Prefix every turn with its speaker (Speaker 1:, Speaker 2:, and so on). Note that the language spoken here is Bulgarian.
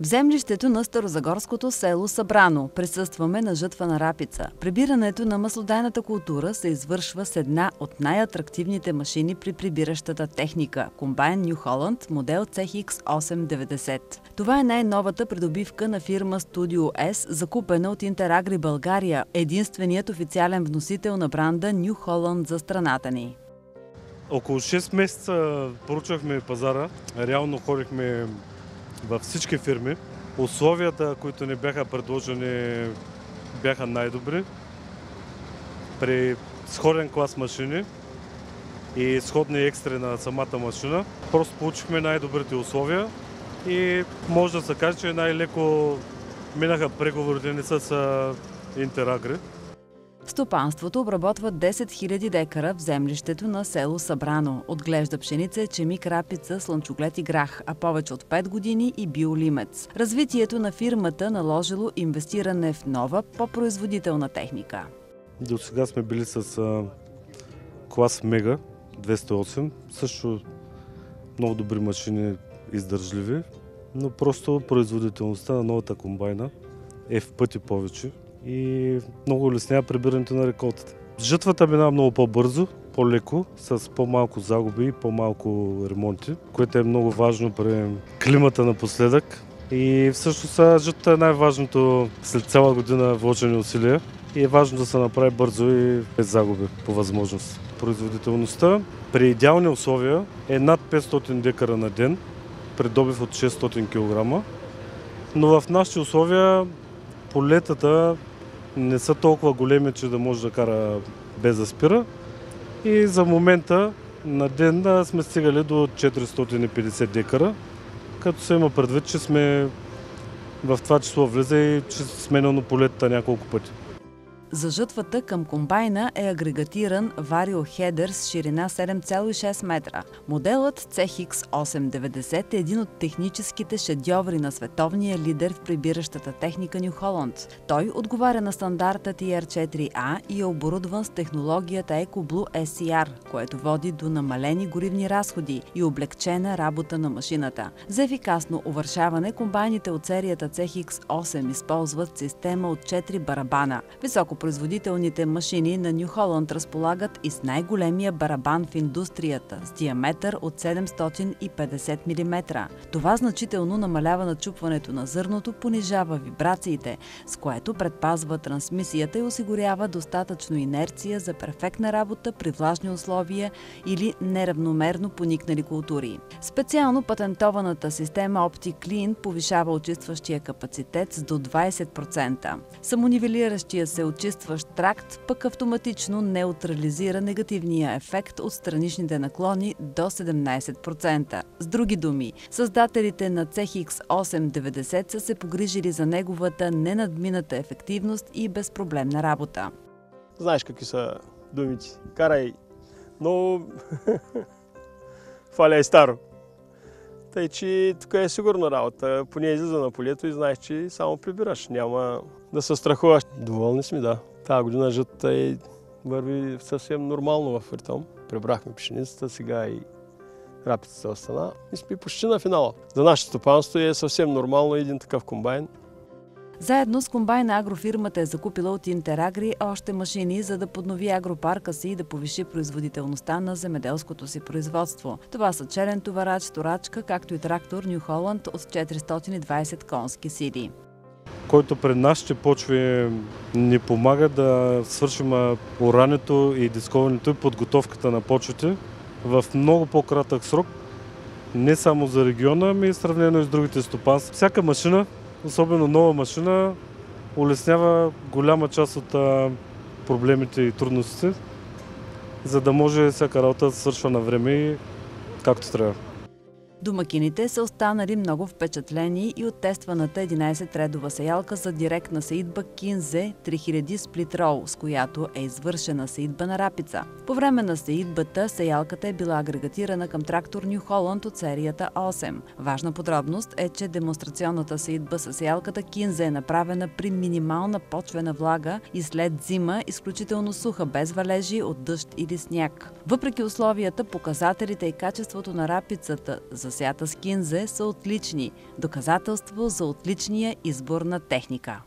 Speaker 1: В землището на старозагорското село Събрано присъстваме на жътва на рапица. Прибирането на маслодайната култура се извършва с една от най-атрактивните машини при прибиращата техника – комбайн New Holland модел CX890. Това е най-новата придобивка на фирма Studio S, закупена от Интерагри България, единственият официален вносител на бранда New Holland за страната ни.
Speaker 2: Около 6 месеца поручахме пазара. Реално ходихме във всички фирми. Условията, които ни бяха предложени, бяха най-добри. При сходен клас машини и сходни екстри на самата машина. Просто получихме най-добрите условия и може да се каже, че най-леко минаха преговорите ни с Интерагри.
Speaker 1: Стопанството обработва 10 000 декара в землището на село Събрано. Отглежда пшеница, чемик, рапица, слънчоглед и грах, а повече от 5 години и биолимец. Развитието на фирмата наложило инвестиране в нова, по-производителна техника.
Speaker 2: До сега сме били с клас Мега 208, също много добри машини, издържливи, но просто производителността на новата комбайна е в пъти повече и много улеснява прибирането на реколтата. Жътвата минава много по-бързо, по-леко, с по-малко загуби и по-малко ремонти, което е много важно при климата напоследък. И всъщност жътвата е най-важното след цяла година вложени усилия и е важно да се направи бързо и без загуби по възможност. Производителността при идеални условия е над 500 декара на ден, при добив от 600 кг, но в нашите условия полетата не са толкова големи, че да може да кара без да спира. И за момента на ден сме стигали до 450 декара, като се има предвид, че сме в това число влиза и че сменено полетата няколко пъти.
Speaker 1: За жътвата към комбайна е агрегатиран Vario Header с ширина 7,6 метра. Моделът CX890 е един от техническите шедьоври на световния лидер в прибиращата техника New Holland. Той отговаря на стандарта TR4A и е оборудван с технологията EcoBlue SCR, което води до намалени горивни разходи и облегчена работа на машината. За ефикасно увършаване комбайните от серията CX8 използват система от 4 барабана. Високо производителните машини на Нью Холанд разполагат и с най-големия барабан в индустрията с диаметър от 750 мм. Това значително намалява начупването на зърното, понижава вибрациите, с което предпазва трансмисията и осигурява достатъчно инерция за перфектна работа при влажни условия или неравномерно поникнали култури. Специално патентованата система OptiClean повишава очистващия капацитет с до 20%. Самонивелиращия се очистващ изчистващ тракт пък автоматично неутрализира негативния ефект от страничните наклони до 17%. С други думи, създателите на CX890 са се погрижили за неговата ненадмината ефективност и безпроблемна работа.
Speaker 3: Знаеш какви са думите. Карай, но фаля старо. Тъй, че тук е сигурна работа. Поне излиза на полето и знаеш, че само прибираш. Няма да се страхуваш. Доволни сме, да. Тази година жътта е върви съвсем нормално в ритъм. Прибрахме пшеницата, сега и рапицата остана и спи почти на финала. За нашето стопанство е съвсем нормално един такъв комбайн.
Speaker 1: Заедно с комбайн агрофирмата е закупила от Интерагри още машини, за да поднови агропарка си и да повиши производителността на земеделското си производство. Това са черен товарач, торачка, както и трактор New Holland от 420 конски сили
Speaker 2: който пред нашите почви ни помага да свършим орането и дисковането и подготовката на почвите в много по-кратък срок, не само за региона, ами и сравнено и с другите стопанства. Всяка машина, особено нова машина, улеснява голяма част от проблемите и трудностите, за да може всяка работа да свършва на време и както трябва.
Speaker 1: Домакините са останали много впечатлени и от тестваната 11-редова сеялка за директна сеидба Кинзе 3000 сплит рол, с която е извършена сеидба на рапица. По време на сеидбата сеялката е била агрегатирана към трактор Нью Холанд от серията 8. Важна подробност е, че демонстрационната сеидба с сеялката Кинзе е направена при минимална почвена влага и след зима изключително суха, без валежи от дъжд или сняг. Въпреки условията, показателите и качеството на рапицата за шосеята с са отлични. Доказателство за отличния избор на техника.